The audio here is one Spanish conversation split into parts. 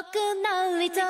僕の愛さ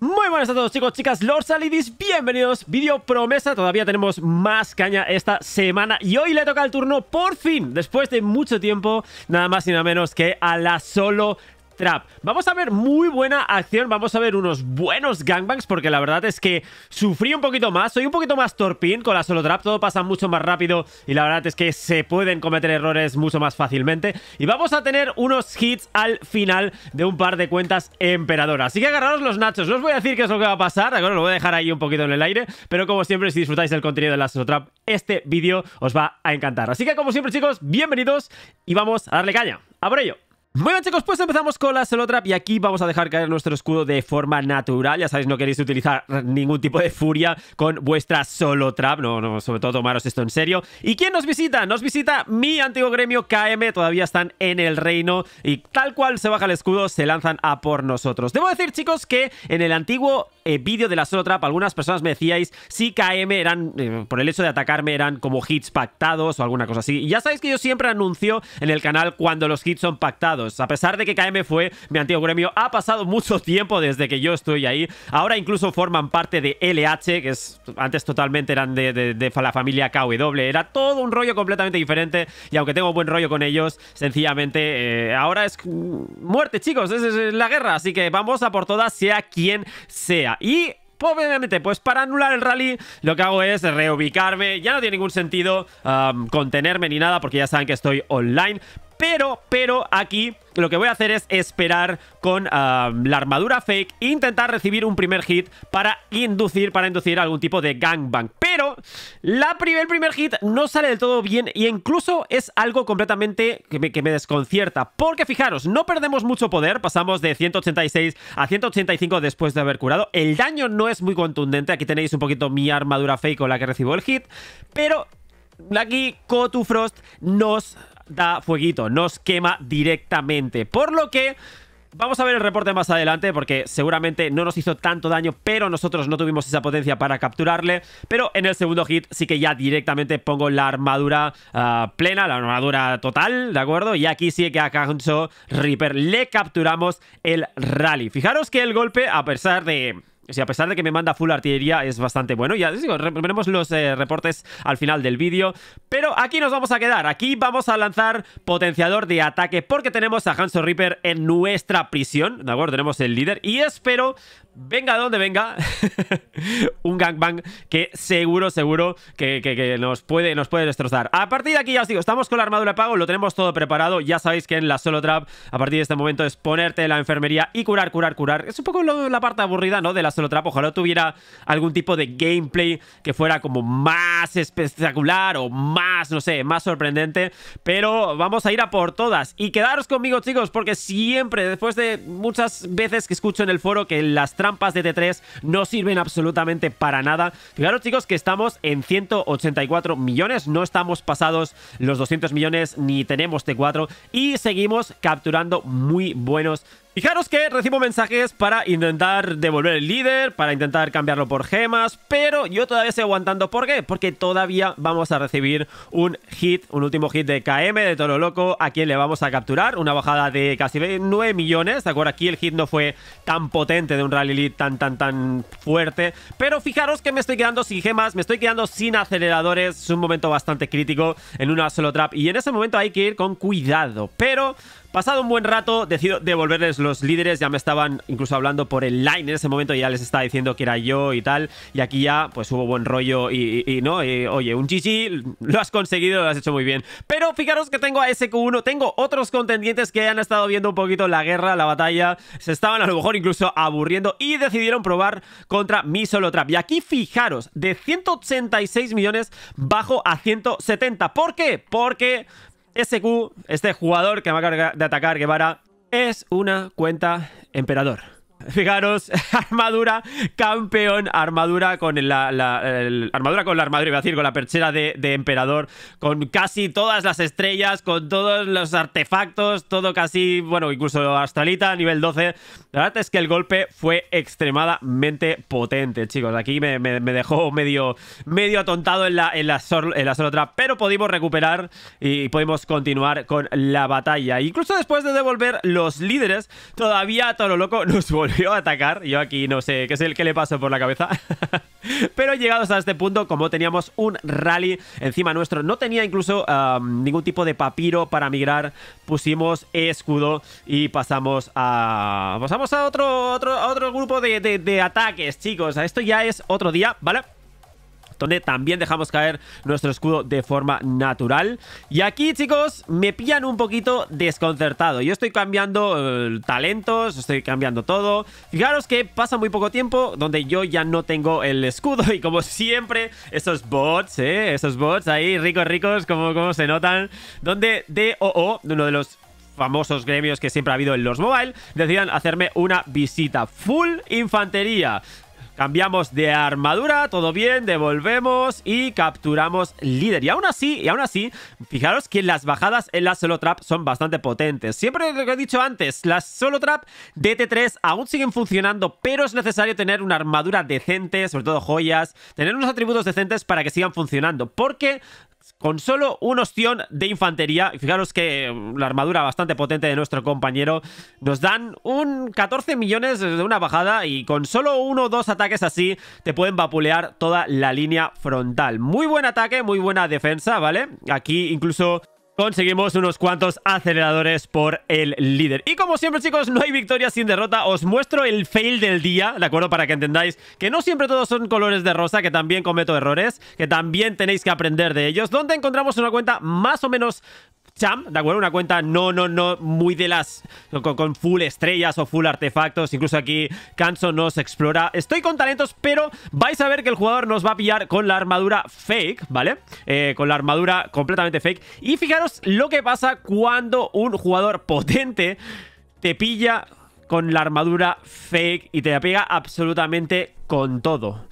Muy buenas a todos chicos, chicas, Lord Salidis, bienvenidos, vídeo promesa, todavía tenemos más caña esta semana y hoy le toca el turno por fin, después de mucho tiempo, nada más y nada menos que a la solo Trap. Vamos a ver muy buena acción, vamos a ver unos buenos gangbangs porque la verdad es que sufrí un poquito más, soy un poquito más torpín con la solo trap, todo pasa mucho más rápido y la verdad es que se pueden cometer errores mucho más fácilmente y vamos a tener unos hits al final de un par de cuentas emperadoras. Así que agarraros los nachos, no os voy a decir qué es lo que va a pasar, ¿de acuerdo? Lo voy a dejar ahí un poquito en el aire, pero como siempre si disfrutáis del contenido de la solo trap, este vídeo os va a encantar. Así que como siempre chicos, bienvenidos y vamos a darle caña. ¡A por ello! Muy bien chicos, pues empezamos con la solo trap y aquí vamos a dejar caer nuestro escudo de forma natural. Ya sabéis, no queréis utilizar ningún tipo de furia con vuestra solo trap, no, no, sobre todo tomaros esto en serio. ¿Y quién nos visita? Nos visita mi antiguo gremio KM, todavía están en el reino y tal cual se baja el escudo, se lanzan a por nosotros. Debo decir chicos que en el antiguo eh, vídeo de la solo trap algunas personas me decíais si KM eran, eh, por el hecho de atacarme, eran como hits pactados o alguna cosa así. Y ya sabéis que yo siempre anuncio en el canal cuando los hits son pactados. A pesar de que KM fue mi antiguo gremio, ha pasado mucho tiempo desde que yo estoy ahí. Ahora incluso forman parte de LH, que es antes totalmente eran de, de, la familia KW. Era todo un rollo completamente diferente. Y aunque tengo buen rollo con ellos, sencillamente eh, ahora es muerte, chicos. Es, es la guerra. Así que vamos a por todas, sea quien sea. Y obviamente, pues para anular el rally lo que hago es reubicarme. Ya no tiene ningún sentido contenerme ni nada porque ya saben que estoy online. Pero, pero aquí lo que voy a hacer es esperar con uh, la armadura fake e intentar recibir un primer hit para inducir, para inducir algún tipo de gangbang. Pero la primer, el primer hit no sale del todo bien e incluso es algo completamente que me, desconcierta. Porque fijaros, no perdemos mucho poder, pasamos de 186 a 185 después de haber curado. El daño no es muy contundente, aquí tenéis un poquito mi armadura fake con la que recibo el hit. Pero aquí Kotu Frost nos da fueguito, nos quema directamente. Por lo que... Vamos a ver el reporte más adelante porque seguramente no nos hizo tanto daño, pero nosotros no tuvimos esa potencia para capturarle. Pero en el segundo hit sí que ya directamente pongo la armadura uh, plena, la armadura total, ¿de acuerdo? Y aquí sí que a Kancho Reaper le capturamos el rally. Fijaros que el golpe, a pesar de... O a pesar de que me manda full artillería, es bastante bueno. Ya digo, veremos los eh, reportes al final del vídeo. Pero aquí nos vamos a quedar. Aquí vamos a lanzar potenciador de ataque porque tenemos a Hanso Reaper en nuestra prisión. ¿De acuerdo? Tenemos el líder. Y espero, venga de donde venga, un gangbang que seguro, seguro que, que, nos, puede, nos puede destrozar. A partir de aquí ya os digo, estamos con la armadura de pago, lo tenemos todo preparado. Ya sabéis que en la solo trap, a partir de este momento, es ponerte en la enfermería y curar, curar, curar. Es un poco la parte aburrida, ¿no? De la solo trap. Ojalá tuviera algún tipo de gameplay que fuera como más espectacular o más, no sé, más sorprendente. Pero vamos a ir a por todas. Y quedaros conmigo, chicos, porque siempre, después de muchas veces que escucho en el foro que las trampas de T3 no sirven absolutamente para nada. Fijaros, chicos, que estamos en 184 millones. No estamos pasados los 200 millones ni tenemos T4. Y seguimos capturando muy buenos Fijaros que recibo mensajes para intentar devolver el líder, para intentar cambiarlo por gemas, pero yo todavía estoy aguantando. ¿Por qué? Porque todavía vamos a recibir un hit, un último hit de KM, de Toro Loco, a quien le vamos a capturar. Una bajada de casi 9 millones, ¿de acuerdo? Aquí el hit no fue tan potente de un Rally Lead tan, tan, tan fuerte. Pero fijaros que me estoy quedando sin gemas, me estoy quedando sin aceleradores. Es un momento bastante crítico en una solo trap y en ese momento hay que ir con cuidado. Pero... Pasado un buen rato, decido devolverles los líderes. Ya me estaban incluso hablando por el line en ese momento. Ya les estaba diciendo que era yo y tal. Y aquí ya, pues hubo buen rollo. Y, no, oye, un GG, lo has conseguido, lo has hecho muy bien. Pero fijaros que tengo a SQ1. Tengo otros contendientes que han estado viendo un poquito la guerra, la batalla. Se estaban a lo mejor incluso aburriendo. Y decidieron probar contra mi solo trap. Y aquí fijaros, de 186 millones bajo a 170. ¿Por qué? Porque SQ, este jugador que me acaba de atacar, Guevara, es una cuenta emperador. Fijaros, armadura campeón, armadura con la, armadura con la armadura, iba a decir, con la perchera de, emperador, con casi todas las estrellas, con todos los artefactos, todo casi, bueno, incluso astralita nivel 12. La verdad es que el golpe fue extremadamente potente, chicos. Aquí me, dejó medio, medio atontado en la, en la, en la solo trap, pero pudimos recuperar y pudimos continuar con la batalla. Incluso después de devolver los líderes, todavía todo lo loco nos volvió a atacar. Yo aquí no sé qué es el que le pasó por la cabeza. Pero llegados a este punto, como teníamos un rally encima nuestro, no tenía incluso ningún tipo de papiro para migrar, pusimos escudo y pasamos a... Pasamos a otro, otro, otro grupo de, de ataques, chicos. Esto ya es otro día, ¿vale? Donde también dejamos caer nuestro escudo de forma natural. Y aquí, chicos, me pillan un poquito desconcertado. Yo estoy cambiando eh, talentos, estoy cambiando todo. Fijaros que pasa muy poco tiempo donde yo ya no tengo el escudo y como siempre, esos bots, ¿eh? Esos bots ahí, ricos, ricos, como, como se notan, donde DOO, uno de los famosos gremios que siempre ha habido en los mobile, decidan hacerme una visita full infantería. Cambiamos de armadura, todo bien, devolvemos y capturamos líder. Y aún así, y aún así, fijaros que las bajadas en la solo trap son bastante potentes. Siempre lo que he dicho antes, las solo trap de T3 aún siguen funcionando, pero es necesario tener una armadura decente, sobre todo joyas, tener unos atributos decentes para que sigan funcionando. Porque con solo un ostión de infantería, fijaros que mm, la armadura bastante potente de nuestro compañero, nos dan un 14 millones de una bajada y con solo uno o dos ataques así te pueden vapulear toda la línea frontal. Muy buen ataque, muy buena defensa, ¿vale? Aquí incluso Conseguimos unos cuantos aceleradores por el líder. Y como siempre, chicos, no hay victoria sin derrota. Os muestro el fail del día, ¿de acuerdo? Para que entendáis que no siempre todos son colores de rosa, que también cometo errores, que también tenéis que aprender de ellos. Donde encontramos una cuenta más o menos Cham, ¿de acuerdo? Una cuenta no, no, no muy de las... Con, full estrellas o full artefactos. Incluso aquí Kanso nos explora. Estoy con talentos, pero vais a ver que el jugador nos va a pillar con la armadura fake, ¿vale? Eh, con la armadura completamente fake. Y fijaros lo que pasa cuando un jugador potente te pilla con la armadura fake y te la pega absolutamente con todo.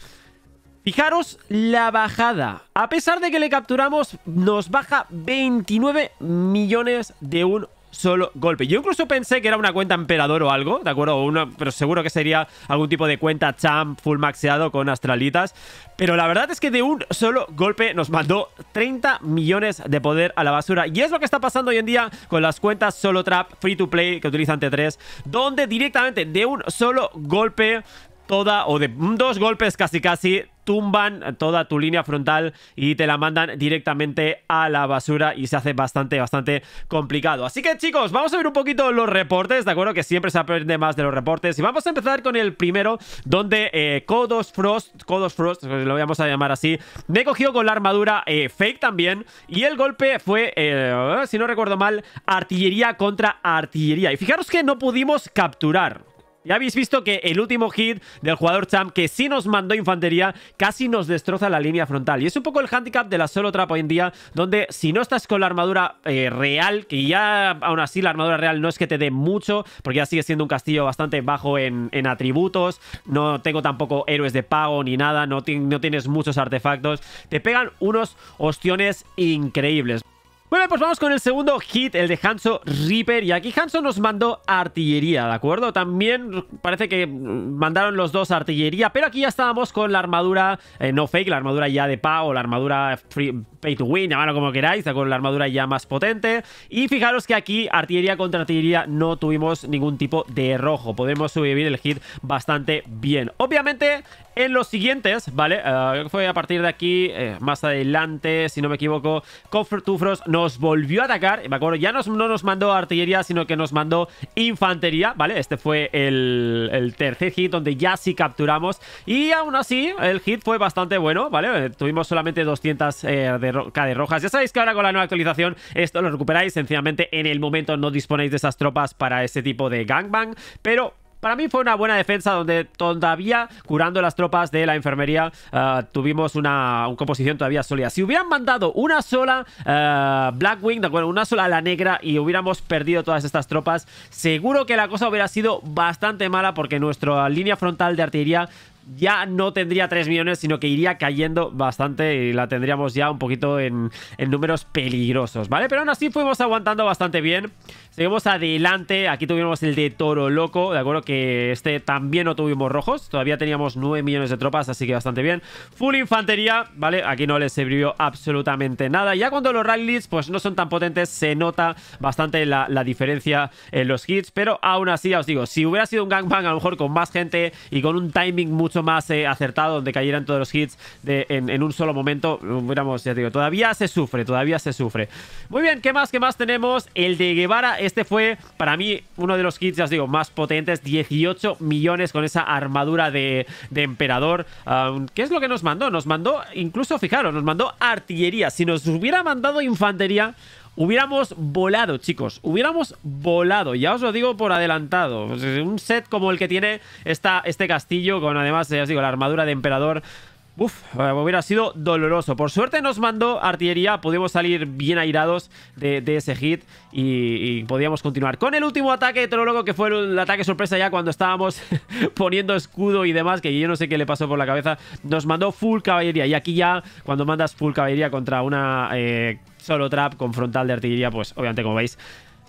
Fijaros la bajada. A pesar de que le capturamos, nos baja 29 millones de un solo golpe. Yo incluso pensé que era una cuenta emperador o algo, ¿de acuerdo? pero seguro que sería algún tipo de cuenta champ full maxeado con astralitas. Pero la verdad es que de un solo golpe nos mandó 30 millones de poder a la basura. Y es lo que está pasando hoy en día con las cuentas solo trap free to play que utilizan T3, donde directamente de un solo golpe toda, o de dos golpes casi casi, tumban toda tu línea frontal y te la mandan directamente a la basura y se hace bastante, bastante complicado. Así que chicos, vamos a ver un poquito los reportes, ¿de acuerdo? Que siempre se aprende más de los reportes. Y vamos a empezar con el primero, donde eh, Kodos Frost, Kodos Frost, lo vamos a llamar así, me cogió con la armadura eh, fake también. Y el golpe fue, eh, si no recuerdo mal, artillería contra artillería. Y fijaros que no pudimos capturar. Ya habéis visto que el último hit del jugador Champ, que sí nos mandó infantería, casi nos destroza la línea frontal. Y es un poco el handicap de la solo trap hoy en día, donde si no estás con la armadura eh, real, que ya aún así la armadura real no es que te dé mucho, porque ya sigue siendo un castillo bastante bajo en, atributos, no tengo tampoco héroes de pago ni nada, no, no tienes muchos artefactos, te pegan unos ostiones increíbles. Bueno, pues vamos con el segundo hit, el de Hanso Reaper. Y aquí Hanso nos mandó artillería, ¿de acuerdo? También parece que mandaron los dos artillería, pero aquí ya estábamos con la armadura eh, no fake, la armadura ya de o la armadura pay to win, llamadlo como queráis, con la armadura ya más potente. Y fijaros que aquí, artillería contra artillería, no tuvimos ningún tipo de rojo. Podemos sobrevivir el hit bastante bien. Obviamente, en los siguientes, ¿vale? Uh, fue a partir de aquí, eh, más adelante, si no me equivoco, Tufros nos volvió a atacar. Me acuerdo, ya no nos mandó artillería, sino que nos mandó infantería, ¿vale? Este fue el, tercer hit donde ya sí capturamos. Y aún así, el hit fue bastante bueno, ¿vale? Tuvimos solamente 200 eh, de, de rojas. Ya sabéis que ahora con la nueva actualización esto lo recuperáis. Sencillamente en el momento no disponéis de esas tropas para ese tipo de gangbang. Pero para mí fue una buena defensa donde todavía curando las tropas de la enfermería uh, tuvimos una, composición todavía sólida. Si hubieran mandado una sola uh, Blackwing, de acuerdo, una sola la negra y hubiéramos perdido todas estas tropas, seguro que la cosa hubiera sido bastante mala porque nuestra línea frontal de artillería ya no tendría 3 millones, sino que iría cayendo bastante y la tendríamos ya un poquito en, en, números peligrosos, ¿vale? Pero aún así fuimos aguantando bastante bien. Seguimos adelante, aquí tuvimos el de Toro Loco, de acuerdo que este también no tuvimos rojos, todavía teníamos 9 millones de tropas, así que bastante bien. Full infantería, ¿vale? Aquí no les sirvió absolutamente nada. Ya cuando los rallies pues no son tan potentes, se nota bastante la, diferencia en los hits, pero aún así, ya os digo, si hubiera sido un gangbang a lo mejor con más gente y con un timing mucho más eh, acertado, donde cayeran todos los hits en, en, un solo momento, hubiéramos, ya digo, todavía se sufre, todavía se sufre. Muy bien, ¿qué más, qué más tenemos? El de Guevara, este fue para mí uno de los hits, ya os digo, más potentes, 18 millones con esa armadura de, emperador. Um, ¿Qué es lo que nos mandó? Nos mandó, incluso, fijaros, nos mandó artillería. Si nos hubiera mandado infantería... Hubiéramos volado, chicos. Hubiéramos volado. Ya os lo digo por adelantado. Un set como el que tiene este castillo, con además, ya os digo, la armadura de emperador. Uf, hubiera sido doloroso. Por suerte nos mandó artillería, pudimos salir bien airados de, ese hit y, podíamos continuar. Con el último ataque de Toro Loco, que fue el, el, ataque sorpresa ya cuando estábamos poniendo escudo y demás, que yo no sé qué le pasó por la cabeza, nos mandó full caballería. Y aquí ya, cuando mandas full caballería contra una eh, solo trap con frontal de artillería, pues obviamente como veis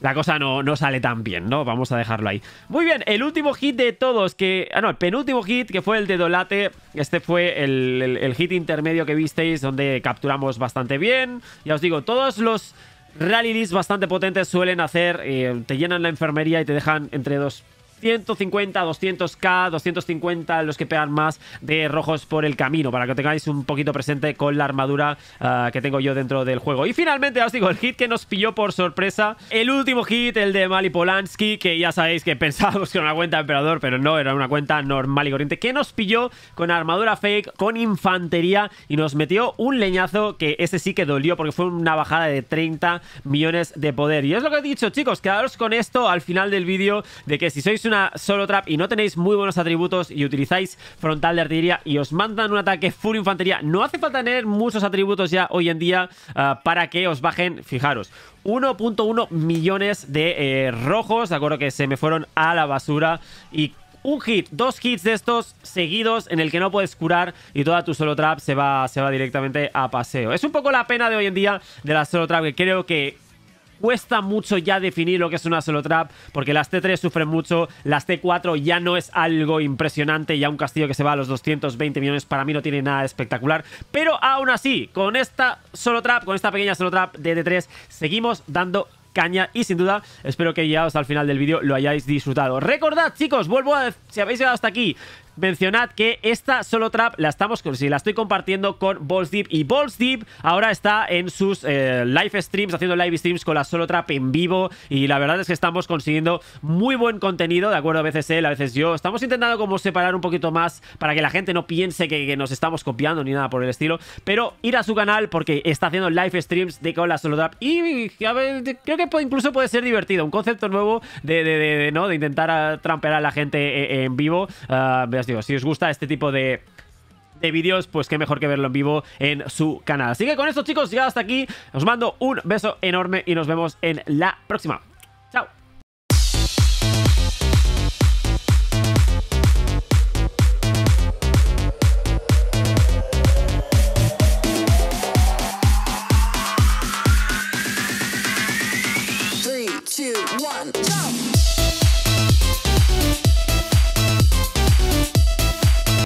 la cosa no, no, sale tan bien, ¿no? Vamos a dejarlo ahí. Muy bien, el último hit de todos, que... Ah, no, el penúltimo hit, que fue el de Dolate. Este fue el, hit intermedio que visteis, donde capturamos bastante bien. Ya os digo, todos los rallies bastante potentes suelen hacer... Eh, te llenan la enfermería y te dejan entre dos 150, 200k, 250 los que pegan más de rojos por el camino, para que tengáis un poquito presente con la armadura uh, que tengo yo dentro del juego. Y finalmente, os digo, el hit que nos pilló por sorpresa, el último hit, el de Mali Polanski, que ya sabéis que pensábamos que era una cuenta de emperador, pero no, era una cuenta normal y corriente, que nos pilló con armadura fake, con infantería, y nos metió un leñazo que ese sí que dolió, porque fue una bajada de 30 millones de poder. Y es lo que he dicho, chicos, quedaros con esto al final del vídeo, de que si sois una una solo trap y no tenéis muy buenos atributos y utilizáis frontal de artillería y os mandan un ataque full infantería, no hace falta tener muchos atributos ya hoy en día uh, para que os bajen, fijaros, 1.1 millones de eh, rojos, de acuerdo que se me fueron a la basura y un hit, dos hits de estos seguidos en el que no puedes curar y toda tu solo trap se va, se va directamente a paseo. Es un poco la pena de hoy en día de la solo trap que creo que cuesta mucho ya definir lo que es una solo trap, porque las T3 sufren mucho, las T4 ya no es algo impresionante, ya un castillo que se va a los 220 millones para mí no tiene nada espectacular, pero aún así, con esta solo trap, con esta pequeña solo trap de T3, seguimos dando caña y sin duda espero que hasta el final del vídeo lo hayáis disfrutado. Recordad chicos, vuelvo a... si habéis llegado hasta aquí mencionad que esta solo trap la estamos si la estoy compartiendo con Balls Deep. Y Balls Deep ahora está en sus eh, live streams haciendo live streams con la solo trap en vivo. Y la verdad es que estamos consiguiendo muy buen contenido de acuerdo a veces él a veces yo. Estamos intentando como separar un poquito más para que la gente no piense que, nos estamos copiando ni nada por el estilo. Pero ir a su canal porque está haciendo live streams de con la solo trap. Y creo que incluso puede ser divertido. Un concepto nuevo de, no de intentar trampear a la gente eh, en vivo. Uh, si os gusta este tipo de, de vídeos, pues qué mejor que verlo en vivo en su canal. Así que con esto, chicos, ya hasta aquí. Os mando un beso enorme y nos vemos en la próxima.